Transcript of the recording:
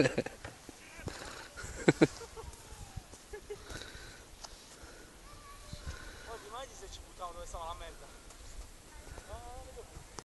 Oggi mai se ci buttavano dove stava la merda.